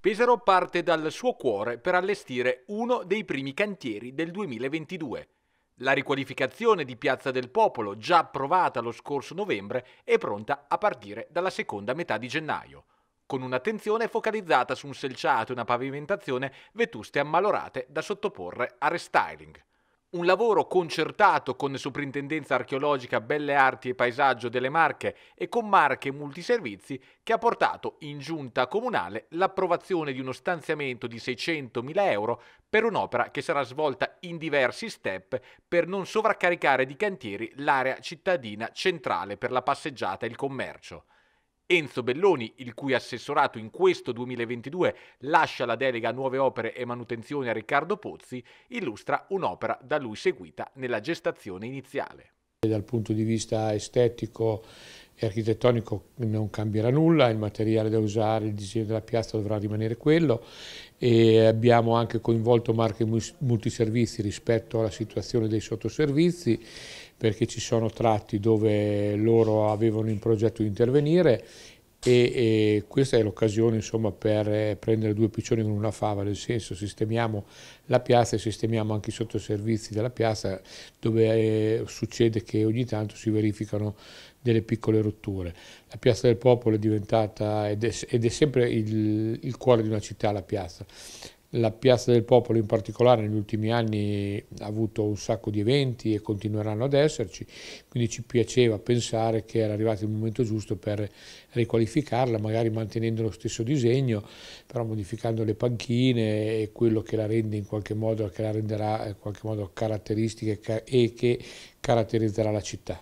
Pesaro parte dal suo cuore per allestire uno dei primi cantieri del 2022. La riqualificazione di Piazza del Popolo, già approvata lo scorso novembre, è pronta a partire dalla seconda metà di gennaio, con un'attenzione focalizzata su un selciato e una pavimentazione vetuste e ammalorate da sottoporre a restyling. Un lavoro concertato con Soprintendenza Archeologica Belle Arti e Paesaggio delle Marche e con Marche Multiservizi che ha portato in giunta comunale l'approvazione di uno stanziamento di 600.000 euro per un'opera che sarà svolta in diversi step per non sovraccaricare di cantieri l'area cittadina centrale per la passeggiata e il commercio. Enzo Belloni, il cui assessorato in questo 2022 lascia la delega a nuove opere e manutenzione a Riccardo Pozzi, illustra un'opera da lui seguita nella gestazione iniziale. Dal punto di vista estetico e architettonico non cambierà nulla, il materiale da usare, il disegno della piazza dovrà rimanere quello e abbiamo anche coinvolto marche multiservizi rispetto alla situazione dei sottoservizi perché ci sono tratti dove loro avevano in progetto di intervenire e, e questa è l'occasione per prendere due piccioni con una fava, nel senso sistemiamo la piazza e sistemiamo anche i sottoservizi della piazza dove eh, succede che ogni tanto si verificano delle piccole rotture. La piazza del popolo è diventata ed è, ed è sempre il, il cuore di una città, la piazza la Piazza del Popolo in particolare negli ultimi anni ha avuto un sacco di eventi e continueranno ad esserci, quindi ci piaceva pensare che era arrivato il momento giusto per riqualificarla, magari mantenendo lo stesso disegno, però modificando le panchine e quello che la rende in qualche modo, che la renderà in qualche modo caratteristica e che caratterizzerà la città.